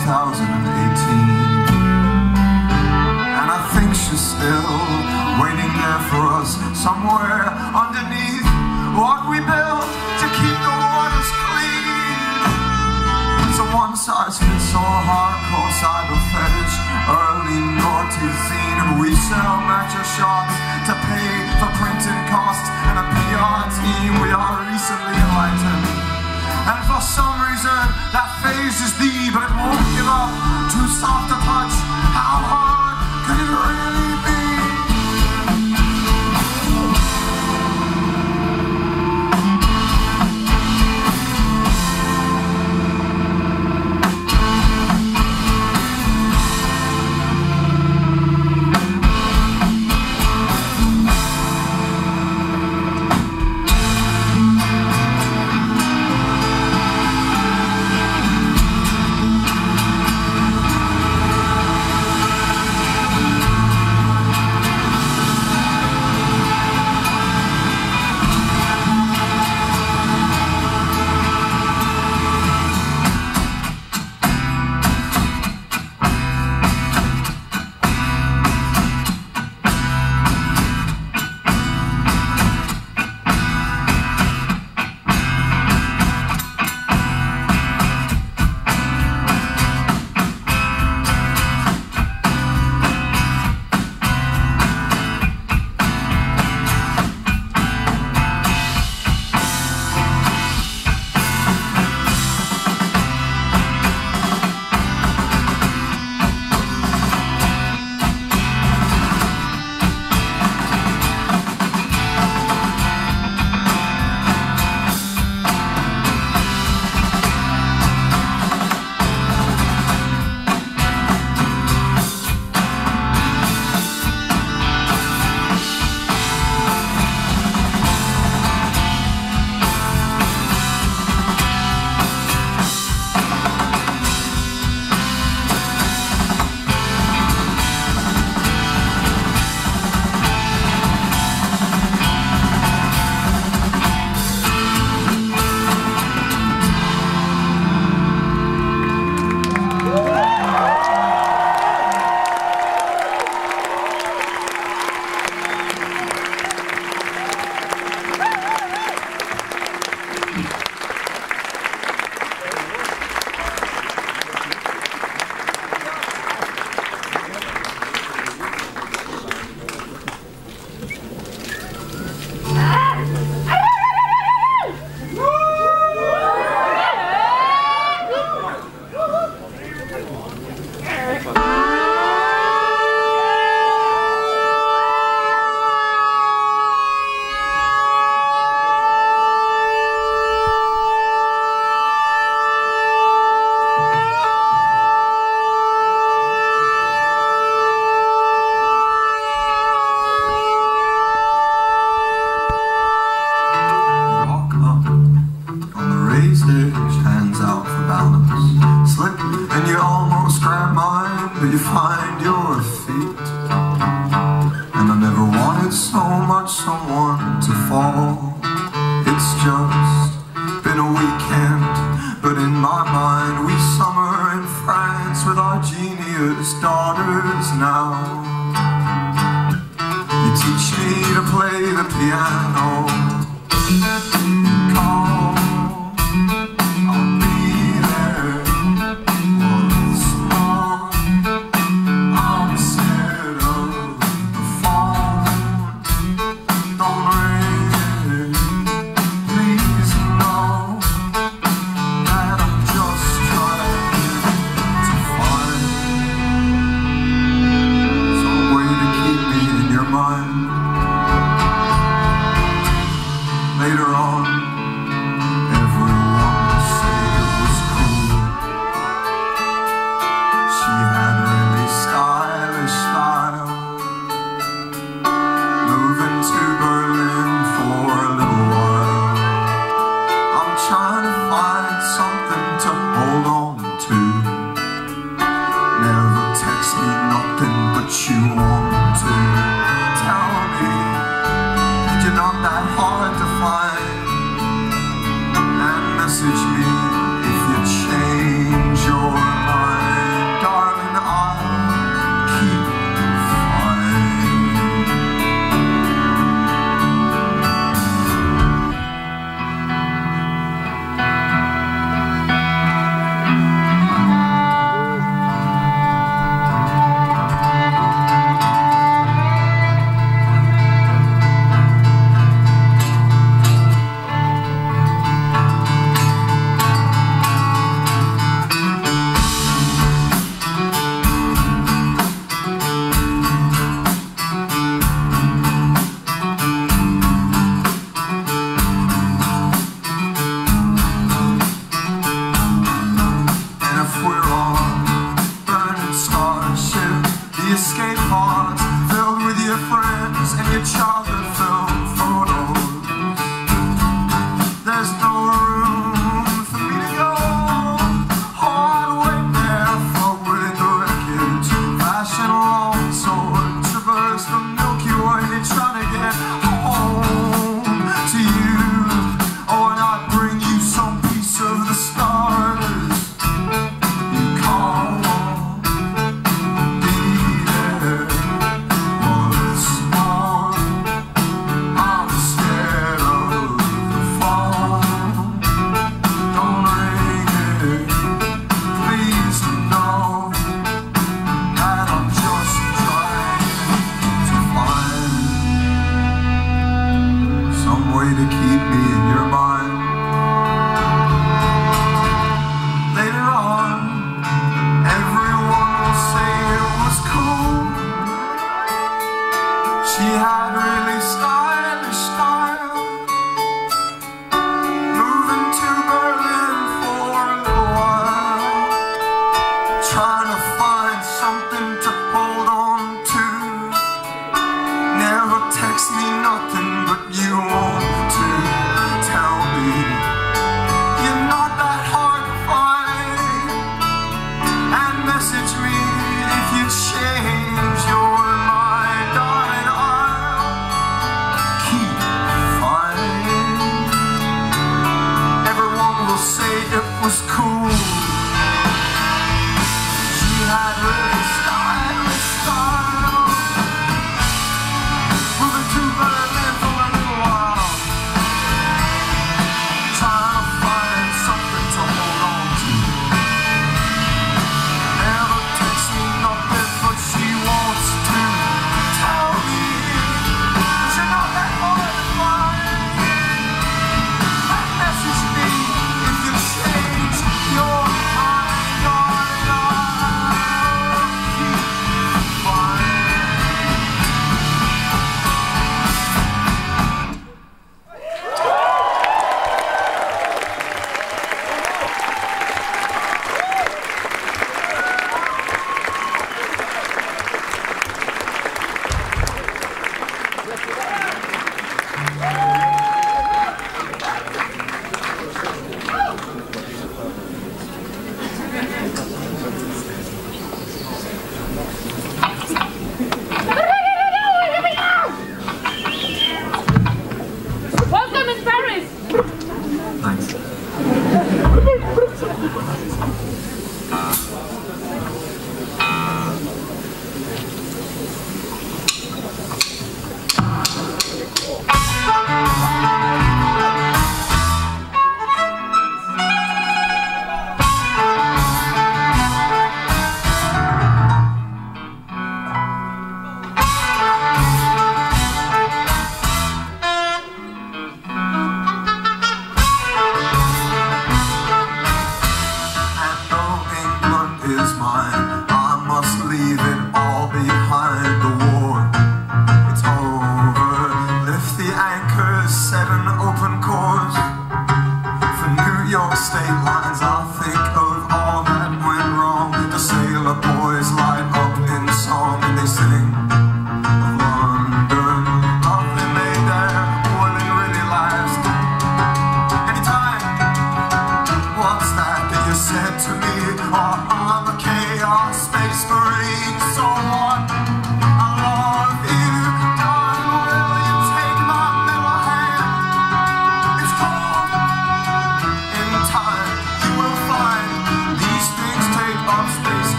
2018. And I think she's still waiting there for us Somewhere underneath what we built To keep the waters clean. It's a one-size-fits-all hardcore cyber fetish Early naughty scene. And we sell matcha shots to pay for printing costs And a PR team we are recently enlightened. And for some reason that phases thee But it won't give up, too soft to touch How hard could it really be?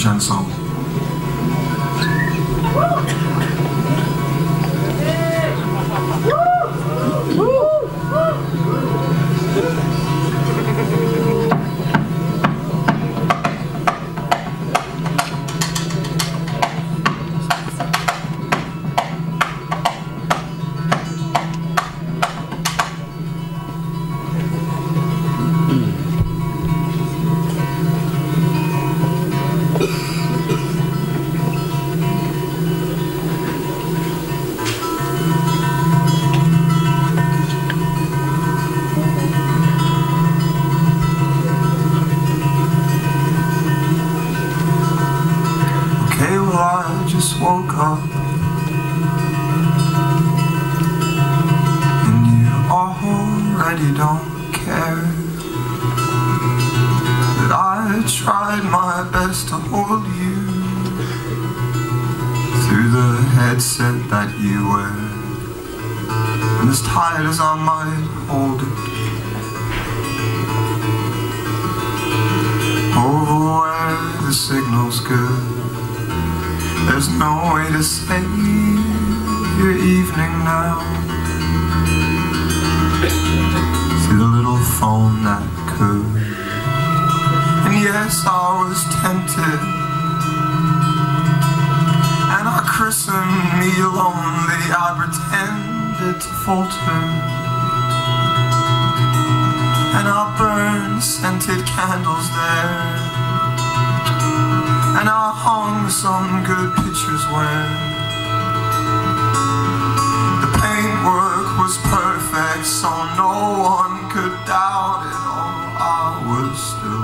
Sunshine. candles there. And I hung some good pictures where The paintwork was perfect So no one could doubt it. Oh, I was still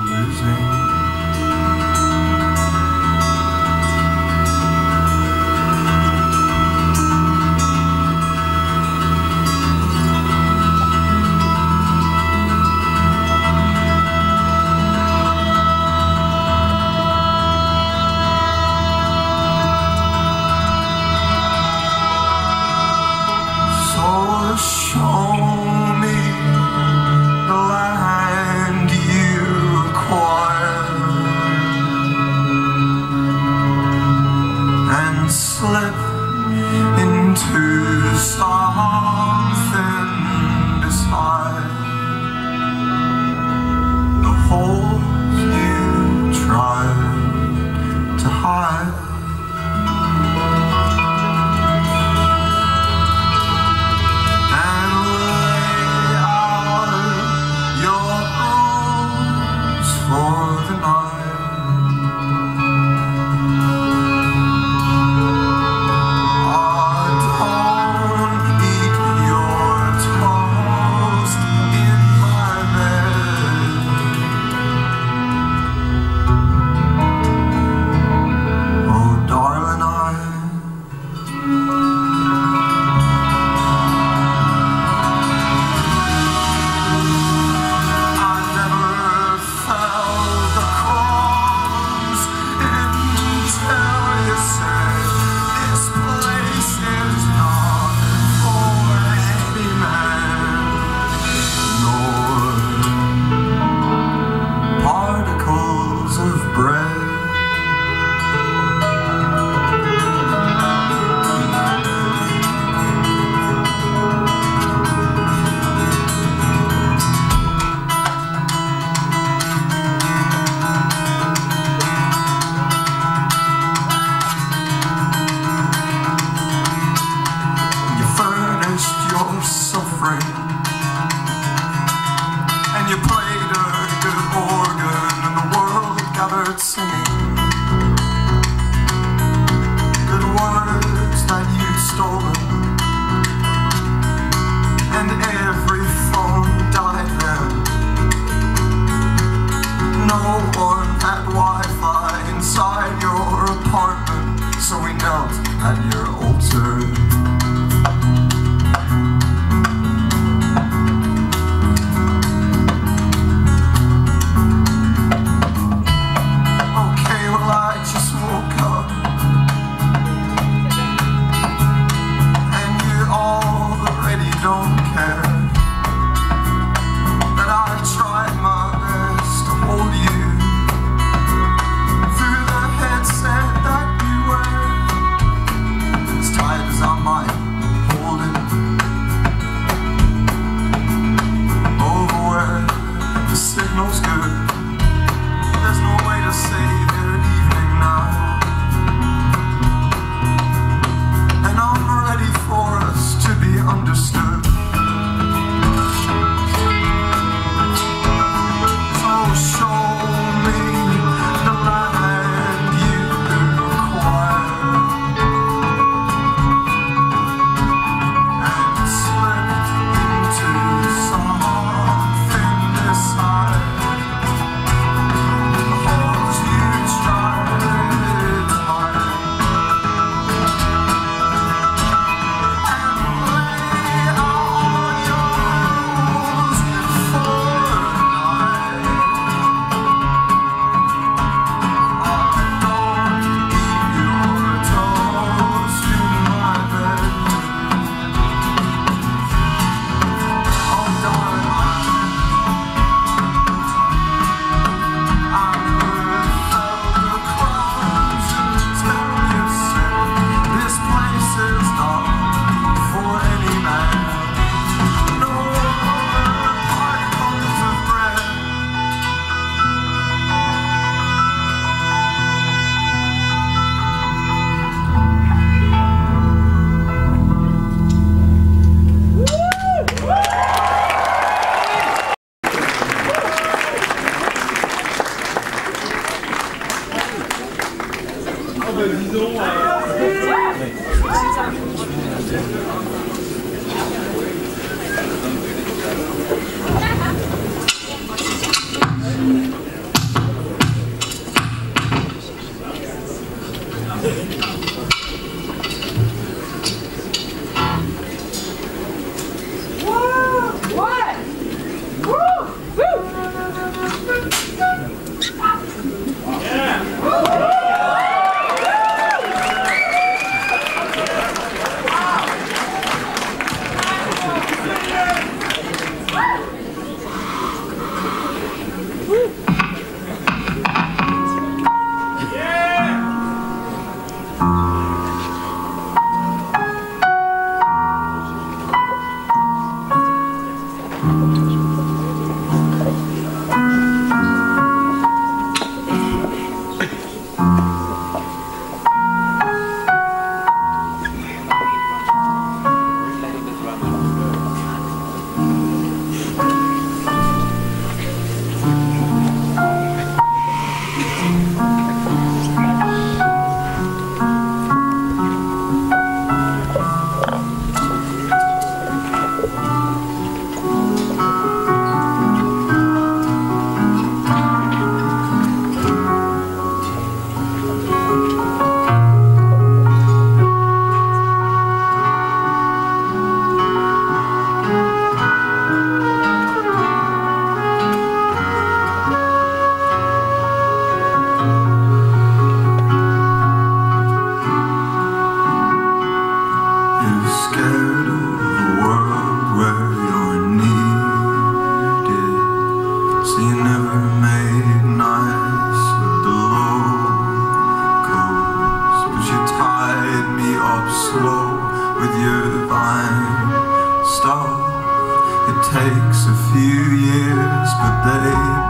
few years, but they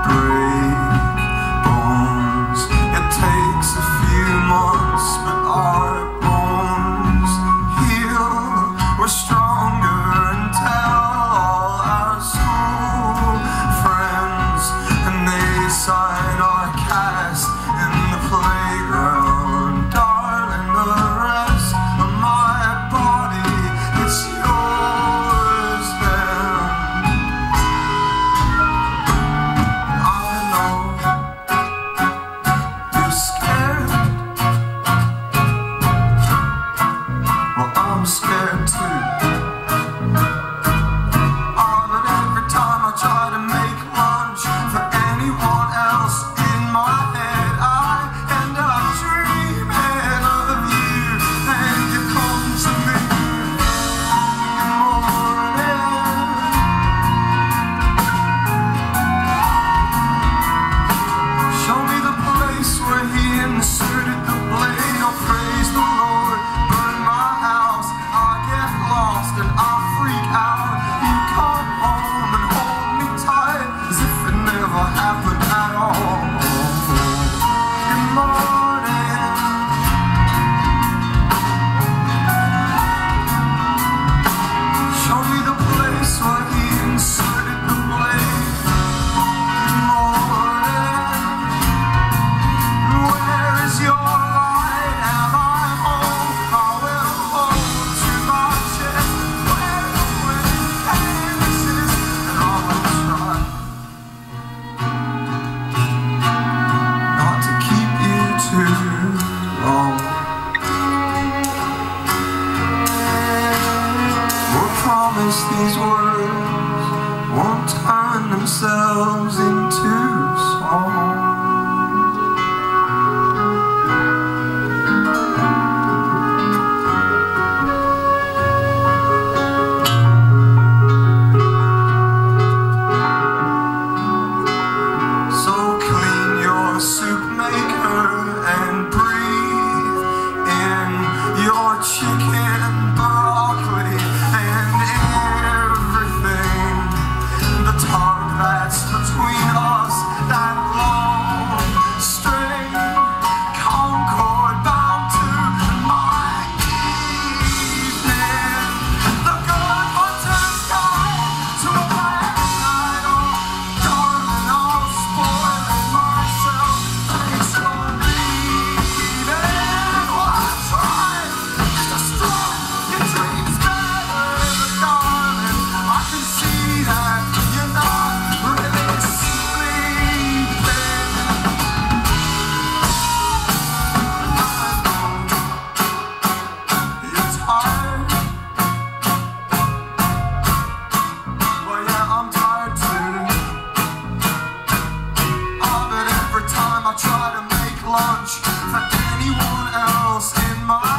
lunch for anyone else in my